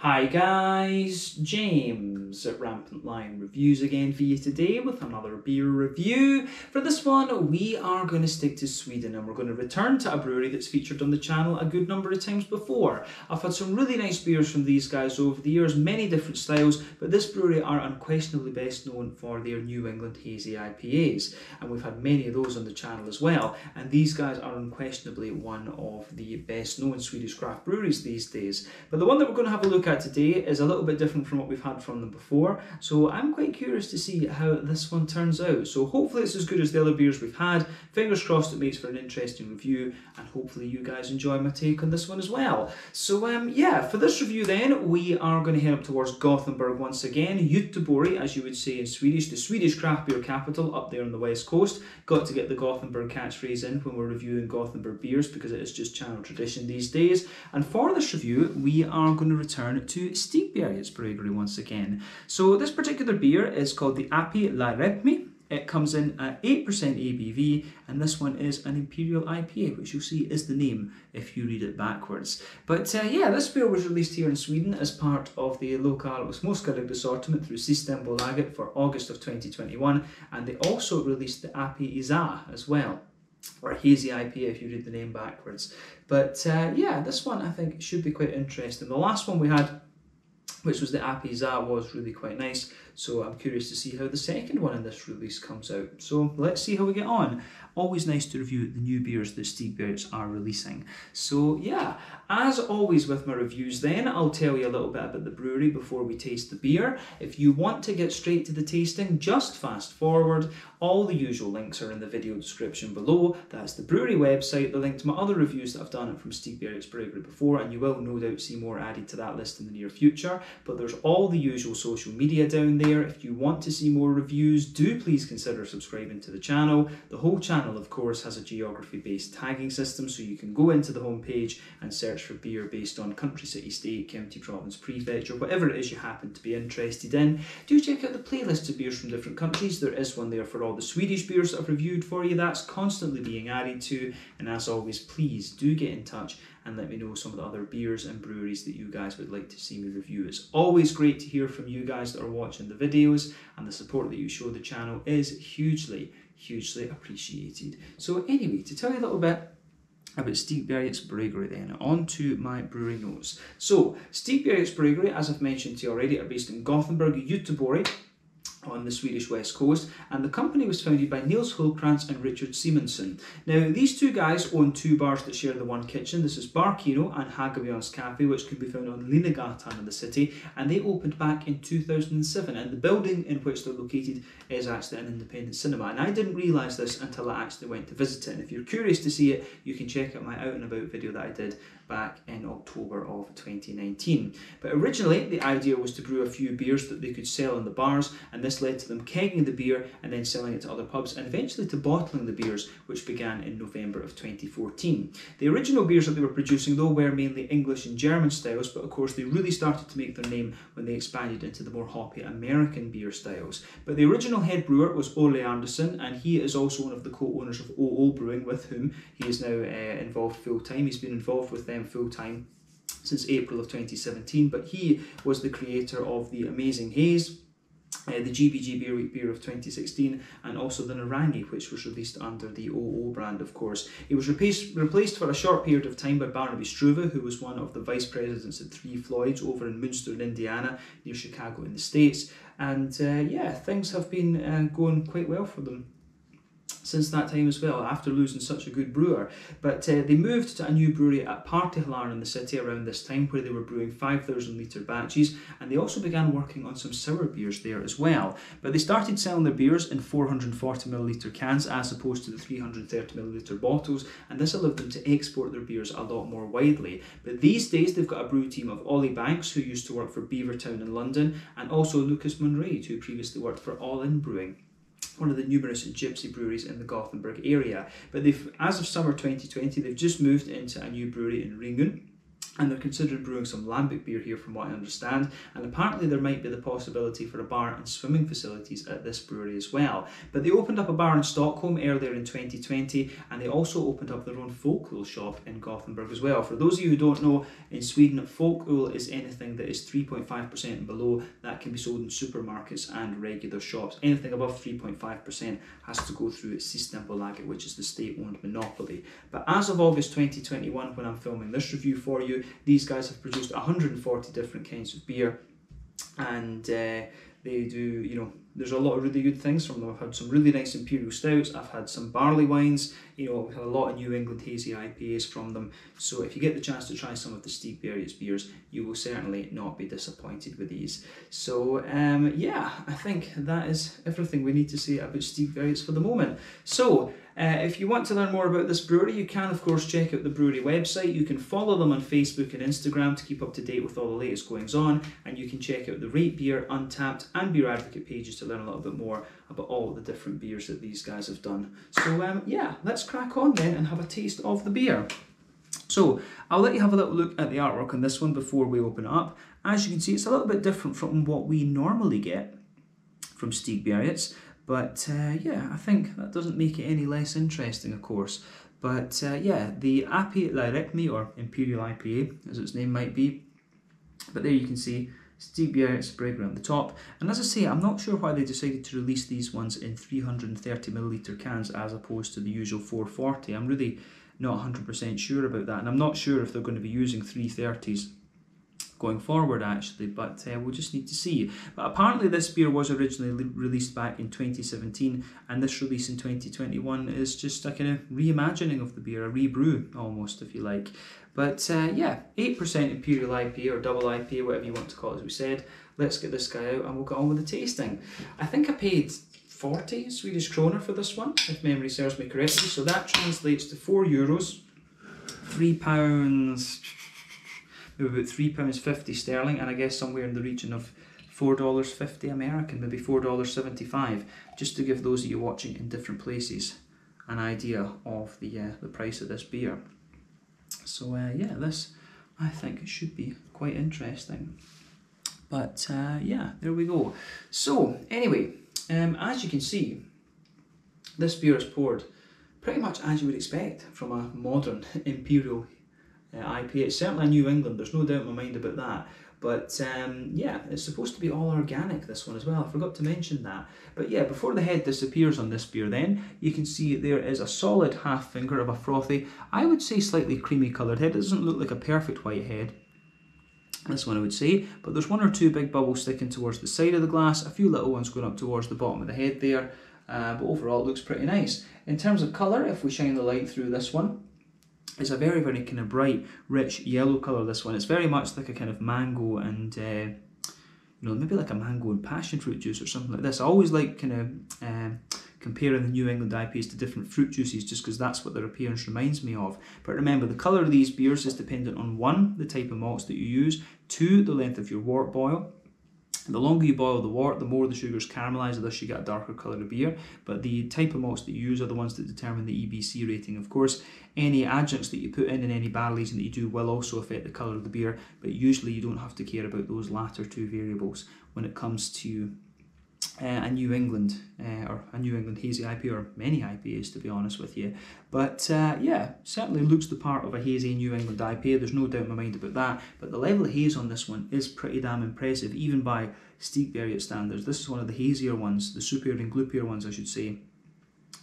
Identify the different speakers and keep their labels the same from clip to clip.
Speaker 1: Hi guys, James at Rampant Lion Reviews again for you today with another beer review. For this one, we are going to stick to Sweden and we're going to return to a brewery that's featured on the channel a good number of times before. I've had some really nice beers from these guys over the years, many different styles, but this brewery are unquestionably best known for their New England Hazy IPAs, and we've had many of those on the channel as well. And these guys are unquestionably one of the best known Swedish craft breweries these days. But the one that we're going to have a look today is a little bit different from what we've had from them before, so I'm quite curious to see how this one turns out. So hopefully it's as good as the other beers we've had. Fingers crossed it makes for an interesting review, and hopefully you guys enjoy my take on this one as well. So um, yeah, for this review then, we are going to head up towards Gothenburg once again. Göteborg, as you would say in Swedish, the Swedish craft beer capital up there on the west coast. Got to get the Gothenburg catchphrase in when we're reviewing Gothenburg beers because it is just channel tradition these days. And for this review, we are going to return to Stigbergets Brewery once again. So this particular beer is called the Api Lairepmi. It comes in at 8% ABV, and this one is an Imperial IPA, which you'll see is the name if you read it backwards. But uh, yeah, this beer was released here in Sweden as part of the local Småskalig assortment through Systembolaget for August of 2021, and they also released the Api Iza as well or hazy IPA if you read the name backwards. But uh, yeah, this one I think should be quite interesting. The last one we had, which was the Apiza, was really quite nice. So I'm curious to see how the second one in this release comes out. So let's see how we get on. Always nice to review the new beers that Steve Stigbergets are releasing. So yeah, as always with my reviews then, I'll tell you a little bit about the brewery before we taste the beer. If you want to get straight to the tasting, just fast forward. All the usual links are in the video description below. That's the brewery website, the link to my other reviews that I've done from Steve Stigbergets Brewery before, and you will no doubt see more added to that list in the near future. But there's all the usual social media down there. If you want to see more reviews, do please consider subscribing to the channel. The whole channel, of course, has a geography-based tagging system, so you can go into the homepage and search for beer based on country, city, state, county, province, prefecture, whatever it is you happen to be interested in. Do check out the playlist of beers from different countries. There is one there for all the Swedish beers that I've reviewed for you. That's constantly being added to. And as always, please do get in touch and let me know some of the other beers and breweries that you guys would like to see me review. It's always great to hear from you guys that are watching the videos and the support that you show the channel is hugely, hugely appreciated. So anyway, to tell you a little bit about Stigbergets Brewery then. On to my brewery notes. So, Stigbergets Brewery, as I've mentioned to you already, are based in Gothenburg, Göteborg, on the Swedish west coast, and the company was founded by Niels Hultkrantz and Richard Simonsen. Now, these two guys own two bars that share the one kitchen. This is Bar Kino and Hagabion's Cafe, which can be found on Linnegatan in the city, and they opened back in 2007. And the building in which they're located is actually an independent cinema. And I didn't realise this until I actually went to visit it. And if you're curious to see it, you can check out my out and about video that I did back in October of 2019. But originally, the idea was to brew a few beers that they could sell in the bars, and this led to them kegging the beer and then selling it to other pubs, and eventually to bottling the beers, which began in November of 2014. The original beers that they were producing, though, were mainly English and German styles, but of course they really started to make their name when they expanded into the more hoppy American beer styles. But the original head brewer was Ole Anderson, and he is also one of the co-owners of OO Brewing, with whom he is now uh, involved full time. He's been involved with them them full time since April of 2017, but he was the creator of the Amazing Haze. Uh, the GBG Beer beer of 2016, and also the Narangi, which was released under the OO brand, of course. He was replaced, replaced for a short period of time by Barnaby Struve, who was one of the vice presidents at Three Floyds over in Munster, in Indiana, near Chicago in the States. And uh, yeah, things have been uh, going quite well for them since that time as well, after losing such a good brewer. But uh, they moved to a new brewery at Partihalar in the city around this time, where they were brewing 5,000 litre batches, and they also began working on some sour beers there as well. But they started selling their beers in 440 milliliter cans as opposed to the 330 milliliter bottles, and this allowed them to export their beers a lot more widely. But these days, they've got a brew team of Ollie Banks, who used to work for Beavertown in London, and also Lucas Munray, who previously worked for All In Brewing one of the numerous gypsy breweries in the Gothenburg area. But they've, as of summer 2020, they've just moved into a new brewery in Ringön and they're considering brewing some lambic beer here from what I understand. And apparently there might be the possibility for a bar and swimming facilities at this brewery as well. But they opened up a bar in Stockholm earlier in 2020 and they also opened up their own folköl shop in Gothenburg as well. For those of you who don't know in Sweden folköl is anything that is 3.5% and below that can be sold in supermarkets and regular shops. Anything above 3.5% has to go through Systembolaget which is the state owned monopoly. But as of August 2021 when I'm filming this review for you these guys have produced 140 different kinds of beer and uh, they do, you know, there's a lot of really good things from them. I've had some really nice imperial stouts. I've had some barley wines. You know, we've had a lot of New England hazy IPAs from them. So if you get the chance to try some of the Stigbergets beers, you will certainly not be disappointed with these. So um, yeah, I think that is everything we need to say about Stigbergets for the moment. So uh, if you want to learn more about this brewery, you can of course check out the brewery website. You can follow them on Facebook and Instagram to keep up to date with all the latest goings on, and you can check out the Rate Beer, Untappd, and Beer Advocate pages to learn a little bit more about all the different beers that these guys have done. So um, yeah, let's crack on then and have a taste of the beer. So I'll let you have a little look at the artwork on this one before we open up. As you can see, it's a little bit different from what we normally get from Stigbergets. But uh, yeah, I think that doesn't make it any less interesting, of course. But uh, yeah, the IPA Lairepmi, or Imperial IPA, as its name might be. But there you can see stevia spread around the top. And as I say, I'm not sure why they decided to release these ones in 330 milliliter cans as opposed to the usual 440. I'm really not 100% sure about that. And I'm not sure if they're going to be using 330s going forward actually, but uh, we'll just need to see. But apparently this beer was originally released back in 2017 and this release in 2021 is just a kind of reimagining of the beer, a rebrew almost if you like. But uh, yeah, 8% Imperial IPA or double IPA, whatever you want to call it as we said. Let's get this guy out and we'll get on with the tasting. I think I paid 40 Swedish kroner for this one, if memory serves me correctly. So that translates to 4 euros, 3 pounds about £3.50 sterling, and I guess somewhere in the region of $4.50 American, maybe $4.75, just to give those of you watching in different places an idea of the, uh, the price of this beer. So uh, yeah, this I think should be quite interesting. But uh, yeah, there we go. So anyway, um, as you can see, this beer is poured pretty much as you would expect from a modern imperial uh, IPA. It's certainly a New England, there's no doubt in my mind about that. But um, yeah, it's supposed to be all organic, this one as well. I forgot to mention that. But yeah, before the head disappears on this beer then, you can see there is a solid half finger of a frothy, I would say slightly creamy coloured head. It doesn't look like a perfect white head. This one I would say, but there's one or two big bubbles sticking towards the side of the glass, a few little ones going up towards the bottom of the head there, uh, but overall it looks pretty nice. In terms of colour, if we shine the light through this one, it's a very, very kind of bright, rich yellow colour, this one. It's very much like a kind of mango and, uh, you know, maybe like a mango and passion fruit juice or something like this. I always like kind of uh, comparing the New England IPAs to different fruit juices just because that's what their appearance reminds me of. But remember, the colour of these beers is dependent on one, the type of malts that you use, two, the length of your wort boil, the longer you boil the wort, the more the sugars caramelise, thus you get a darker colour of beer. But the type of malts that you use are the ones that determine the EBC rating. Of course, any adjuncts that you put in and any barrel aging that you do will also affect the colour of the beer, but usually you don't have to care about those latter two variables when it comes to uh, a New England uh, or a New England hazy IPA or many IPAs to be honest with you. But uh, yeah, certainly looks the part of a hazy New England IPA. There's no doubt in my mind about that. But the level of haze on this one is pretty damn impressive, even by Steep Stigberget standards. This is one of the hazier ones, the superior and gloopier ones, I should say,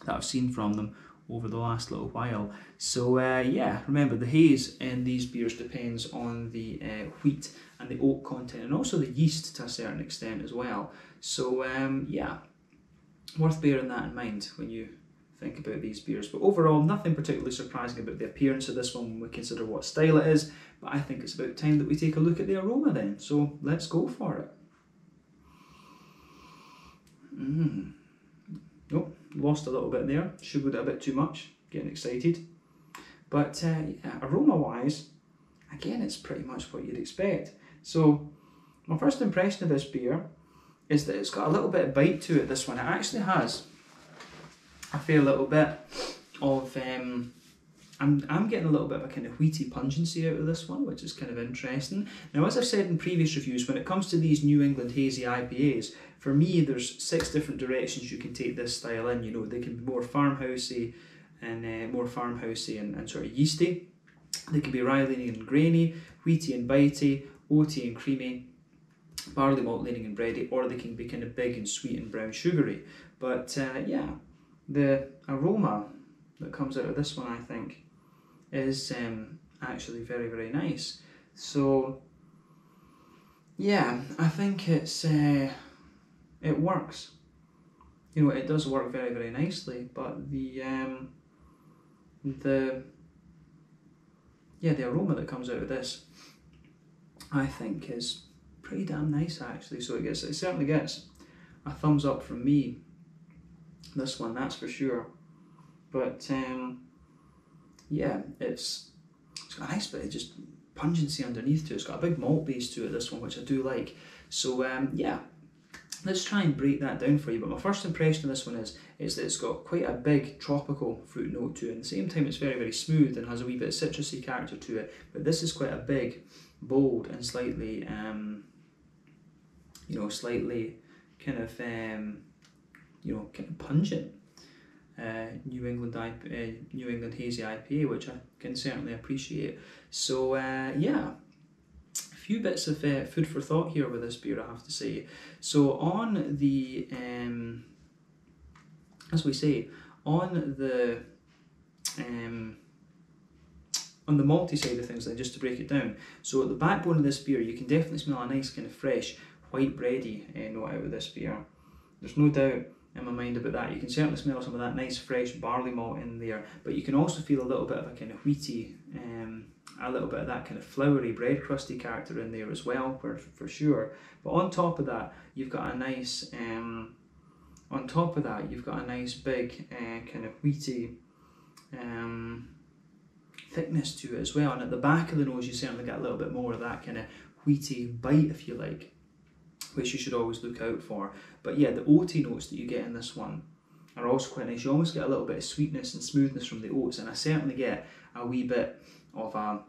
Speaker 1: that I've seen from them over the last little while. So uh, yeah, remember the haze in these beers depends on the uh, wheat and the oak content and also the yeast to a certain extent as well. So um, yeah, worth bearing that in mind when you think about these beers. But overall, nothing particularly surprising about the appearance of this one when we consider what style it is. But I think it's about time that we take a look at the aroma then. So let's go for it. Mmm. Oh, lost a little bit there. Sugared it a bit too much. Getting excited. But uh, yeah, aroma wise, again, it's pretty much what you'd expect. So, my first impression of this beer is that it's got a little bit of bite to it. This one, it actually has I feel a little bit of um, I'm, I'm getting a little bit of a kind of wheaty pungency out of this one, which is kind of interesting. Now, as I've said in previous reviews, when it comes to these New England hazy IPAs, for me, there's six different directions you can take this style in. You know, they can be more farmhousey and uh, more farmhousey and, and sort of yeasty. They can be rye and grainy, wheaty and bitey, oaty and creamy, barley malt leaning and bready, or they can be kind of big and sweet and brown sugary. But uh, yeah, the aroma that comes out of this one, I think, is um, actually very, very nice. So, yeah, I think it's uh, it works. You know, it does work very, very nicely. But the um, the yeah, the aroma that comes out of this, I think, is pretty damn nice actually. So it gets it certainly gets a thumbs up from me. This one, that's for sure. But um, yeah, it's it's got a nice bit of just pungency underneath to it. It's got a big malt base to it, this one, which I do like. So um, yeah, let's try and break that down for you. But my first impression of this one is, is that it's got quite a big tropical fruit note to it. At the same time, it's very, very smooth and has a wee bit of citrusy character to it. But this is quite a big, bold and slightly, um, you know, slightly kind of, um, you know, kind of pungent uh, New England IPA, uh, New England hazy IPA, which I can certainly appreciate. So uh, yeah, a few bits of uh, food for thought here with this beer, I have to say. So on the, um, as we say, on the um, on the malty side of things, then just to break it down. So at the backbone of this beer, you can definitely smell a nice kind of fresh white bready uh, note out of this beer. There's no doubt in my mind about that. You can certainly smell some of that nice fresh barley malt in there, but you can also feel a little bit of a kind of wheaty, um, a little bit of that kind of floury, bread crusty character in there as well, for, for sure. But on top of that, you've got a nice, um, on top of that, you've got a nice big uh, kind of wheaty um, thickness to it as well. And at the back of the nose, you certainly get a little bit more of that kind of wheaty bite, if you like which you should always look out for. But yeah, the oaty notes that you get in this one are also quite nice. You almost get a little bit of sweetness and smoothness from the oats, and I certainly get a wee bit of a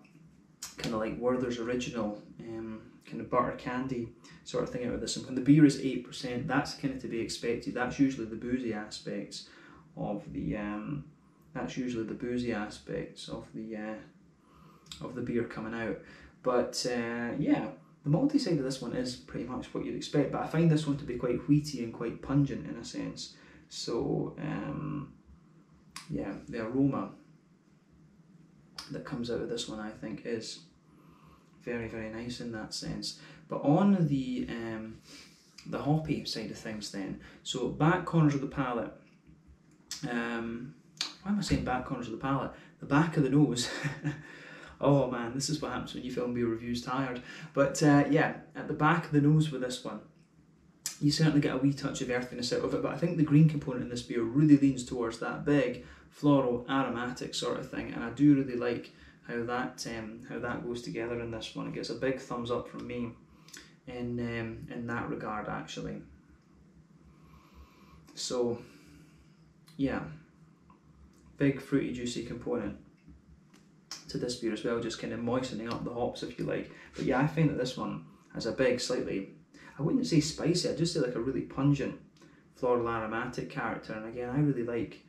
Speaker 1: kind of like Werther's original um, kind of butter candy sort of thing out of this. And when the beer is 8%, that's kind of to be expected. That's usually the boozy aspects of the um, that's usually the boozy aspects of the uh, of the beer coming out. But uh, yeah, the malty side of this one is pretty much what you'd expect, but I find this one to be quite wheaty and quite pungent in a sense. So, um, yeah, the aroma that comes out of this one I think is very, very nice in that sense. But on the um, the hoppy side of things then, so back corners of the palate, um, why am I saying back corners of the palate? The back of the nose oh man, this is what happens when you film beer reviews tired. But uh, yeah, at the back of the nose with this one, you certainly get a wee touch of earthiness out of it, but I think the green component in this beer really leans towards that big floral aromatic sort of thing, and I do really like how that um, how that goes together in this one. It gets a big thumbs up from me in um, in that regard actually. So yeah, big fruity juicy component to this beer as well, just kind of moistening up the hops if you like. But yeah, I find that this one has a big, slightly, I wouldn't say spicy, I'd just say like a really pungent floral aromatic character. And again, I really like,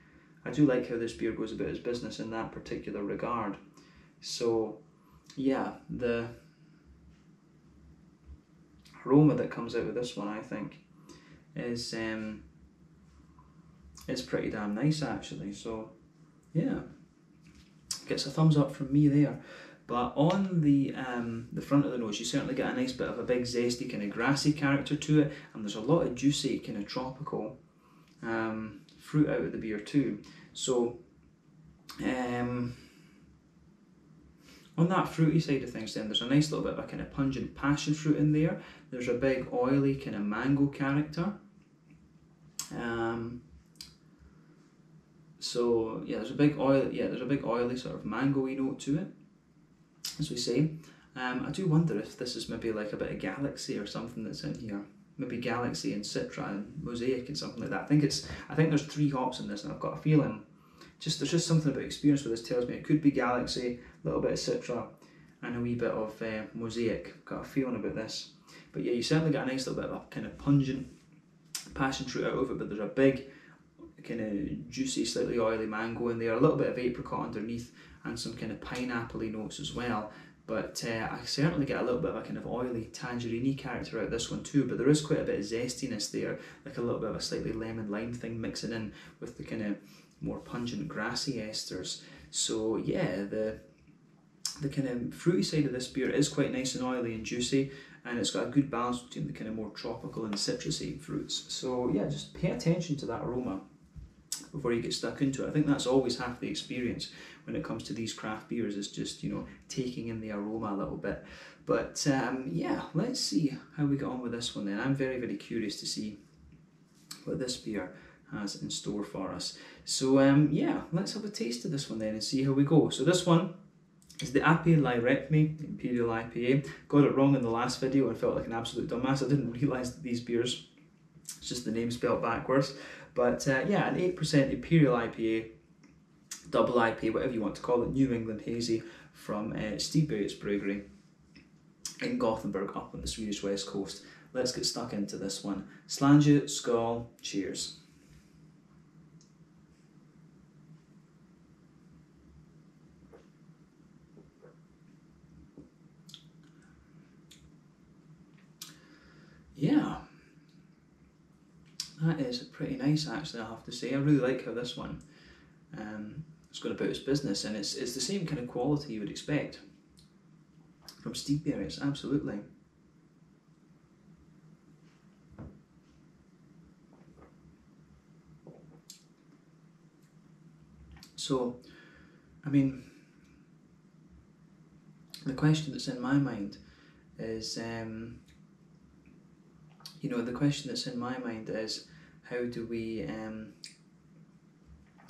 Speaker 1: I do like how this beer goes about its business in that particular regard. So yeah, the aroma that comes out of this one, I think, is um, is pretty damn nice actually. So yeah gets a thumbs up from me there. But on the um, the front of the nose, you certainly get a nice bit of a big zesty kind of grassy character to it, and there's a lot of juicy kind of tropical um, fruit out of the beer too. So um, on that fruity side of things, then there's a nice little bit of a kind of pungent passion fruit in there. There's a big oily kind of mango character. Um, so yeah, there's a big oil. Yeah, there's a big oily sort of mangoey note to it, as we say. Um, I do wonder if this is maybe like a bit of galaxy or something that's in here. Maybe galaxy and citra and mosaic and something like that. I think it's. I think there's three hops in this, and I've got a feeling just there's just something about experience with this tells me it could be Galaxy, a little bit of Citra, and a wee bit of uh, Mosaic. Got a feeling about this. But yeah, you certainly got a nice little bit of a kind of pungent passion fruit out of it, but there's a big kind of juicy, slightly oily mango in there, a little bit of apricot underneath, and some kind of pineapple notes as well. But uh, I certainly get a little bit of a kind of oily tangerine character out this one too. But there is quite a bit of zestiness there, like a little bit of a slightly lemon lime thing mixing in with the kind of more pungent grassy esters. So yeah, the the kind of fruity side of this beer is quite nice and oily and juicy, and it's got a good balance between the kind of more tropical and citrusy fruits. So yeah, just pay attention to that aroma before you get stuck into it. I think that's always half the experience when it comes to these craft beers is just you know taking in the aroma a little bit. But um, yeah, let's see how we get on with this one then. I'm very very curious to see what this beer has in store for us. So um, yeah, let's have a taste of this one then and see how we go. So this one is the Ape Lairepme Imperial IPA. Got it wrong in the last video and felt like an absolute dumbass. I didn't realise that these beers, it's just the name spelled backwards. But uh, yeah, an 8% Imperial IPA, double IPA, whatever you want to call it, New England Hazy from uh, Stigbergets Brewery in Gothenburg up on the Swedish west coast. Let's get stuck into this one. Slàinte, Skål, cheers. Yeah, that is pretty nice actually, I have to say. I really like how this one um, is going about its business and it's, it's the same kind of quality you would expect from Stigbergets, absolutely. So, I mean, the question that's in my mind is um, you know, the question that's in my mind is how do we, um,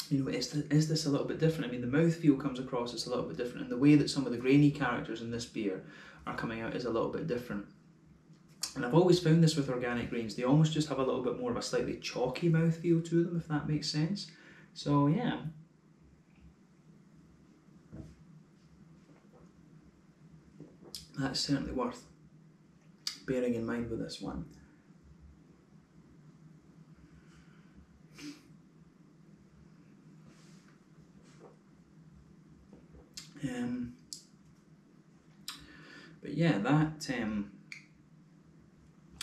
Speaker 1: you know, is, the, is this a little bit different? I mean, the mouthfeel comes across as a little bit different, and the way that some of the grainy characters in this beer are coming out is a little bit different. And I've always found this with organic grains, they almost just have a little bit more of a slightly chalky mouthfeel to them, if that makes sense. So, yeah. That's certainly worth bearing in mind with this one. Um, but yeah, that um,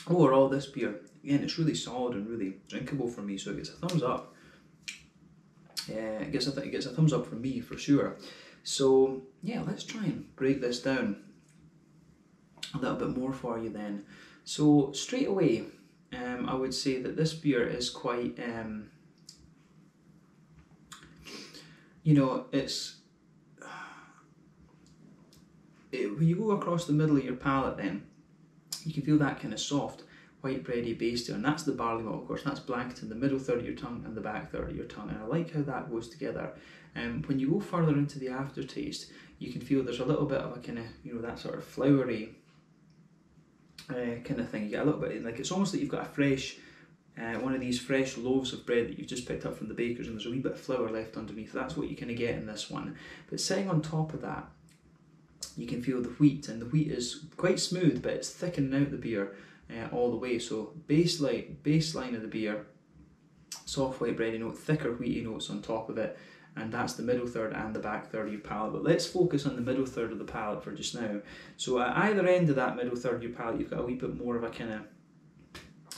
Speaker 1: overall, this beer again, it's really solid and really drinkable for me. So it gets a thumbs up. Yeah, it gets a it gets a thumbs up from me for sure. So yeah, let's try and break this down a little bit more for you then. So straight away, um, I would say that this beer is quite, um, you know, it's it, when you go across the middle of your palate then, you can feel that kind of soft, white bready base there, and that's the barley malt, of course, that's blanket in the middle third of your tongue and the back third of your tongue, and I like how that goes together. And um, when you go further into the aftertaste, you can feel there's a little bit of a kind of, you know, that sort of flowery uh, kind of thing. You get a little bit, like it's almost like you've got a fresh, uh, one of these fresh loaves of bread that you've just picked up from the baker's and there's a wee bit of flour left underneath. That's what you kind of get in this one. But sitting on top of that, you can feel the wheat, and the wheat is quite smooth, but it's thickening out the beer uh, all the way. So baseline, baseline of the beer, soft white bready note, thicker wheaty notes on top of it, and that's the middle third and the back third of your palate. But let's focus on the middle third of the palate for just now. So at either end of that middle third of your palate, you've got a wee bit more of a kind of,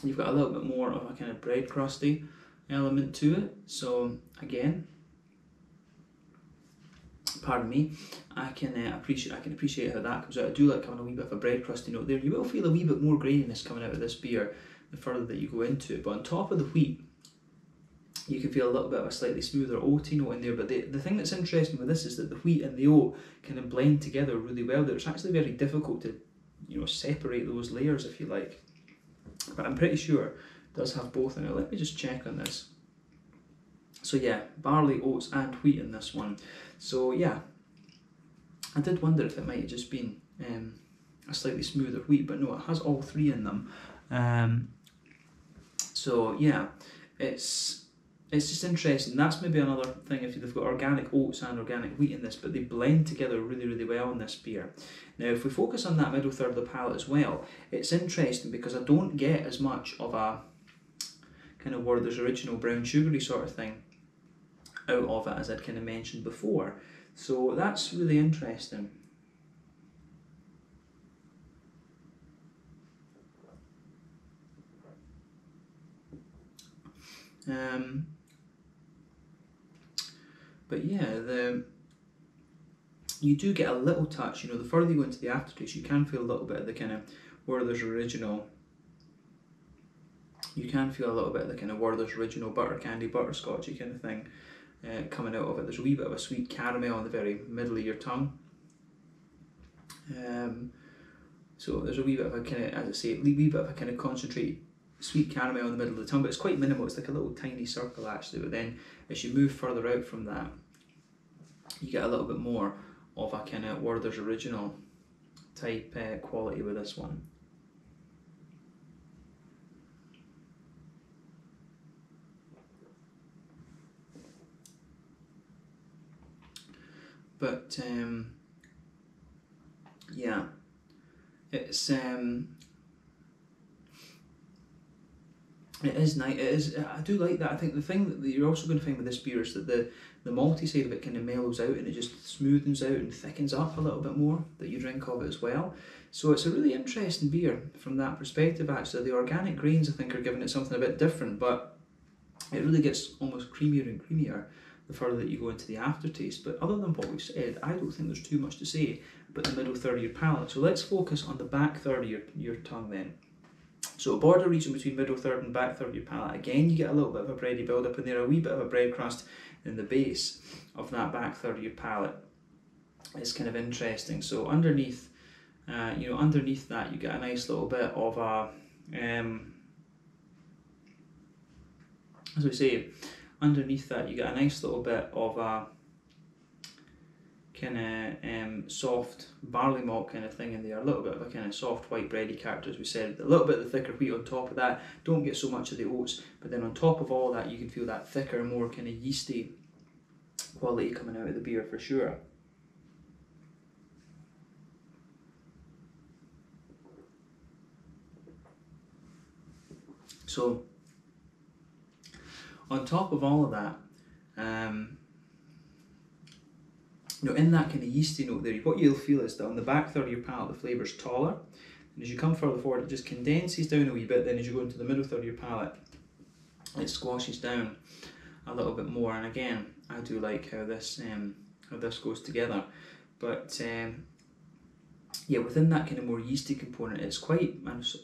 Speaker 1: you've got a little bit more of a kind of bread crusty element to it. So again, pardon me, I can uh, appreciate I can appreciate how that comes out. I do like having a wee bit of a bread crusty note there. You will feel a wee bit more graininess coming out of this beer the further that you go into it. But on top of the wheat, you can feel a little bit of a slightly smoother oaty note in there. But the, the thing that's interesting with this is that the wheat and the oat kind of blend together really well. There. It's actually very difficult to you know separate those layers if you like. But I'm pretty sure does have both in it. Let me just check on this. So yeah, barley, oats and wheat in this one. So yeah, I did wonder if it might have just been um, a slightly smoother wheat, but no, it has all three in them. Um, so yeah, it's it's just interesting. That's maybe another thing if they've got organic oats and organic wheat in this, but they blend together really, really well in this beer. Now, if we focus on that middle third of the palate as well, it's interesting because I don't get as much of a kind of Werther's original brown sugary sort of thing out of it as I'd kind of mentioned before. So that's really interesting. Um, but yeah, the you do get a little touch. You know, the further you go into the aftertaste, you can feel a little bit of the kind of Werther's original. You can feel a little bit of the kind of Werther's original butter candy, butterscotchy kind of thing uh, coming out of it. There's a wee bit of a sweet caramel on the very middle of your tongue. Um, so there's a wee bit of a kind of, as I say, a wee bit of a kind of concentrate sweet caramel in the middle of the tongue, but it's quite minimal. It's like a little tiny circle actually. But then as you move further out from that, you get a little bit more of a kind of Werther's original type uh, quality with this one. But um, yeah, it's um, it is nice. It is. I do like that. I think the thing that you're also going to find with this beer is that the the malty side of it kind of mellows out and it just smoothens out and thickens up a little bit more that you drink of it as well. So it's a really interesting beer from that perspective. Actually, the organic grains I think are giving it something a bit different, but it really gets almost creamier and creamier the further that you go into the aftertaste. But other than what we've said, I don't think there's too much to say about the middle third of your palate. So let's focus on the back third of your, your tongue then. So a border region between middle third and back third of your palate. Again, you get a little bit of a bready build up in there, a wee bit of a bread crust in the base of that back third of your palate. It's kind of interesting. So underneath, uh, you know, underneath that you get a nice little bit of a, um, as we say, underneath that you get a nice little bit of a kind of um, soft barley malt kind of thing in there, a little bit of a kind of soft white bready character as we said, a little bit of the thicker wheat on top of that, don't get so much of the oats, but then on top of all that you can feel that thicker, more kind of yeasty quality coming out of the beer for sure. So on top of all of that, um, you know, in that kind of yeasty note there, what you'll feel is that on the back third of your palate, the flavour's taller. And as you come further forward, it just condenses down a wee bit. Then as you go into the middle third of your palate, it squashes down a little bit more. And again, I do like how this um, how this goes together. But um, yeah, within that kind of more yeasty component, it's quite,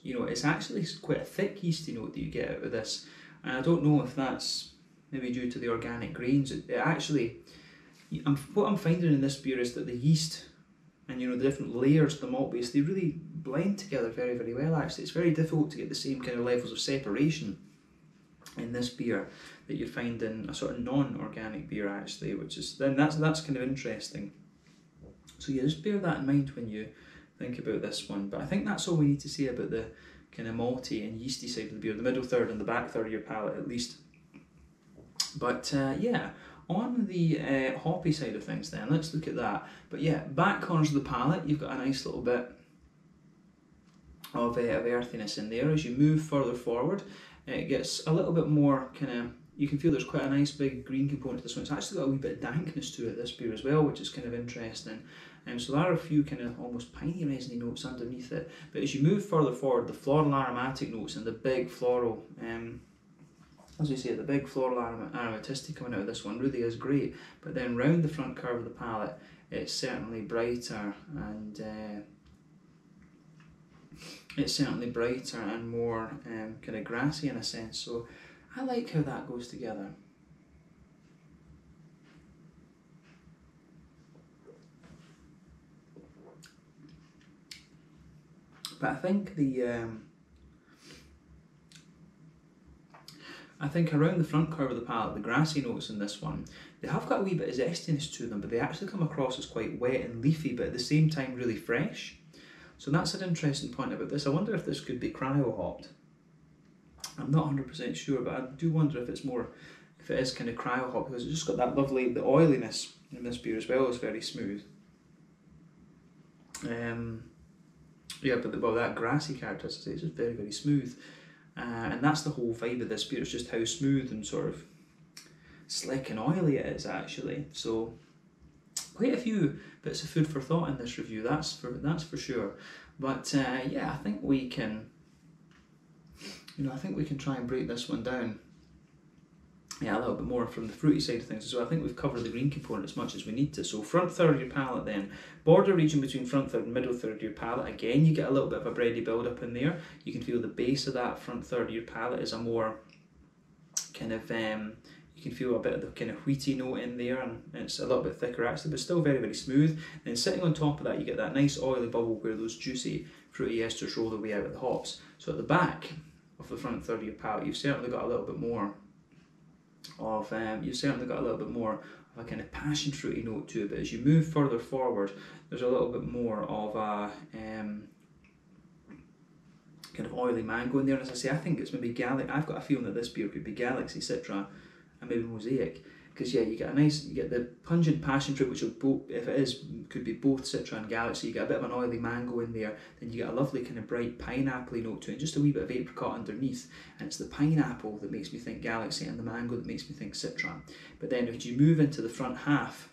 Speaker 1: you know, it's actually quite a thick yeasty note that you get out of this. And I don't know if that's maybe due to the organic grains. It, it actually, I'm, what I'm finding in this beer is that the yeast and you know the different layers of the malt base they really blend together very very well. Actually, it's very difficult to get the same kind of levels of separation in this beer that you'd find in a sort of non-organic beer actually, which is then that's that's kind of interesting. So yeah, just bear that in mind when you think about this one. But I think that's all we need to say about the kind of malty and yeasty side of the beer, the middle third and the back third of your palate at least. But uh, yeah, on the uh, hoppy side of things then, let's look at that. But yeah, back corners of the palate, you've got a nice little bit of, uh, of earthiness in there. As you move further forward, it gets a little bit more kind of, you can feel there's quite a nice big green component to this one. It's actually got a wee bit of dankness to it, this beer as well, which is kind of interesting. Um, so there are a few kind of almost piney resiny notes underneath it. But as you move further forward, the floral aromatic notes and the big floral, um, as we say, the big floral aromaticity coming out of this one really is great. But then round the front curve of the palate, it's certainly brighter and uh, it's certainly brighter and more um, kind of grassy in a sense. So I like how that goes together. But I think the um, I think around the front curve of the palate, the grassy notes in this one, they have got a wee bit of zestiness to them, but they actually come across as quite wet and leafy, but at the same time really fresh. So that's an interesting point about this. I wonder if this could be cryo hopped. I'm not 100% sure, but I do wonder if it's more, if it is kind of cryo hop because it's just got that lovely the oiliness in this beer as well is very smooth. Um, yeah, but the, well, that grassy character, as I say, it's just very very smooth, uh, and that's the whole vibe of this beer. It's just how smooth and sort of slick and oily it is actually. So quite a few bits of food for thought in this review. That's for that's for sure. But uh, yeah, I think we can. You know, I think we can try and break this one down. Yeah, a little bit more from the fruity side of things well. I think we've covered the green component as much as we need to. So front third of your palate then, border region between front third and middle third of your palate. Again, you get a little bit of a bready build up in there. You can feel the base of that front third of your palate is a more kind of um, you can feel a bit of the kind of wheaty note in there and it's a little bit thicker actually but still very very smooth and then sitting on top of that you get that nice oily bubble where those juicy fruity esters roll their way out of the hops so at the back of the front third of your palate you've certainly got a little bit more of um, you've certainly got a little bit more of a kind of passion fruity note to it but as you move further forward there's a little bit more of a um, kind of oily mango in there. And as I say I think it's maybe Galaxy I've got a feeling that this beer could be Galaxy Citra and maybe mosaic because yeah you get a nice you get the pungent passion fruit which will both if it is could be both citra and galaxy you get a bit of an oily mango in there then you get a lovely kind of bright pineapple note to it and just a wee bit of apricot underneath. And it's the pineapple that makes me think galaxy and the mango that makes me think citra. But then if you move into the front half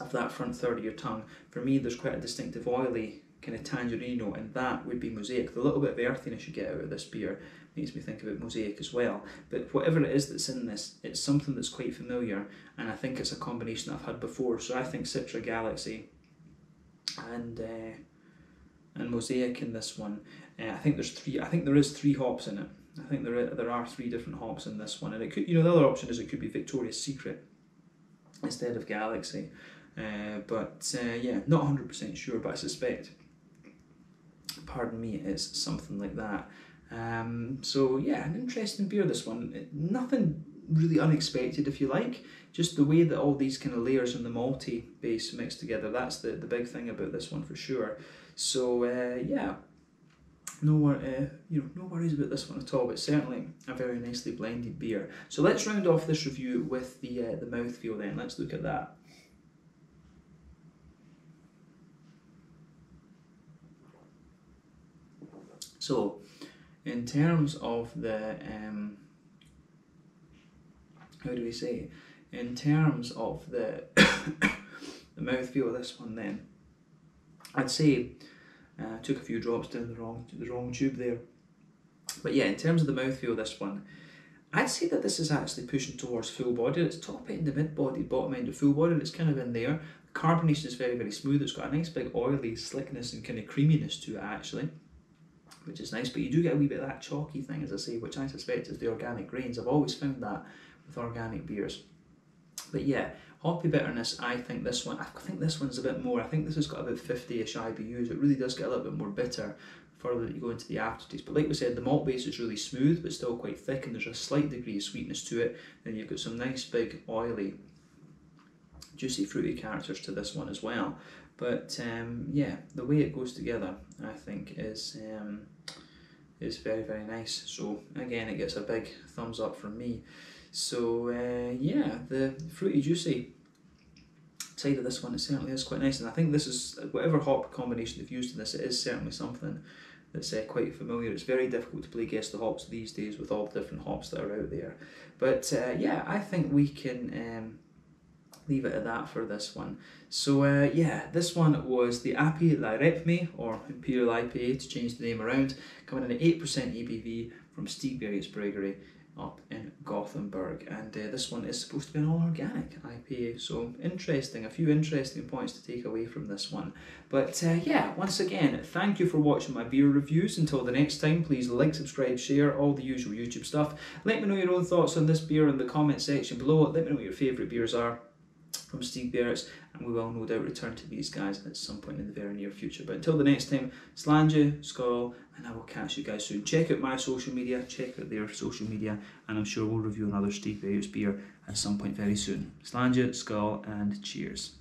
Speaker 1: of that front third of your tongue for me there's quite a distinctive oily kind of tangerine note and that would be mosaic. The little bit of earthiness you get out of this beer makes me think about Mosaic as well. But whatever it is that's in this, it's something that's quite familiar, and I think it's a combination I've had before. So I think Citra Galaxy and uh, and Mosaic in this one. Uh, I think there's three. I think there is three hops in it. I think there are, there are three different hops in this one, and it could you know the other option is it could be Victoria's Secret instead of Galaxy. Uh, but uh, yeah, not 100% sure, but I suspect, pardon me, it's something like that. Um, so yeah, an interesting beer. This one, nothing really unexpected, if you like. Just the way that all these kind of layers in the malty base mix together. That's the the big thing about this one for sure. So uh, yeah, no uh, you know no worries about this one at all. But certainly a very nicely blended beer. So let's round off this review with the uh, the mouthfeel. Then let's look at that. So in terms of the um, how do we say in terms of the the mouthfeel of this one then I'd say uh, took a few drops down the wrong the wrong tube there. But yeah in terms of the mouthfeel of this one I'd say that this is actually pushing towards full body. It's top end to mid body bottom end to full body. It's kind of in there. The carbonation is very very smooth. It's got a nice big oily slickness and kind of creaminess to it actually which is nice. But you do get a wee bit of that chalky thing, as I say, which I suspect is the organic grains. I've always found that with organic beers. But yeah, hoppy bitterness, I think this one, I think this one's a bit more, I think this has got about 50-ish IBUs. It really does get a little bit more bitter further that you go into the aftertaste. But like we said, the malt base is really smooth, but still quite thick, and there's a slight degree of sweetness to it. Then you've got some nice, big, oily, juicy, fruity characters to this one as well. But um, yeah, the way it goes together, I think, is um, is very very nice. So again, it gets a big thumbs up from me. So uh, yeah, the fruity juicy side of this one, it certainly is quite nice. And I think this is whatever hop combination they've used in this, it is certainly something that's uh, quite familiar. It's very difficult to play guess the hops these days with all the different hops that are out there. But uh, yeah, I think we can. Um, leave it at that for this one. So uh, yeah, this one was the Api Lairepme, or Imperial IPA to change the name around, coming in at 8% ABV from Stigbergets Brewery up in Gothenburg. And uh, this one is supposed to be an all organic IPA, so interesting, a few interesting points to take away from this one. But uh, yeah, once again, thank you for watching my beer reviews. Until the next time, please like, subscribe, share, all the usual YouTube stuff. Let me know your own thoughts on this beer in the comment section below. Let me know what your favourite beers are from Stigbergets, and we will no doubt return to these guys at some point in the very near future. But until the next time, Slàinte, Skål, and I will catch you guys soon. Check out my social media, check out their social media, and I'm sure we'll review another Stigbergets beer at some point very soon. Slàinte, Skål, and cheers.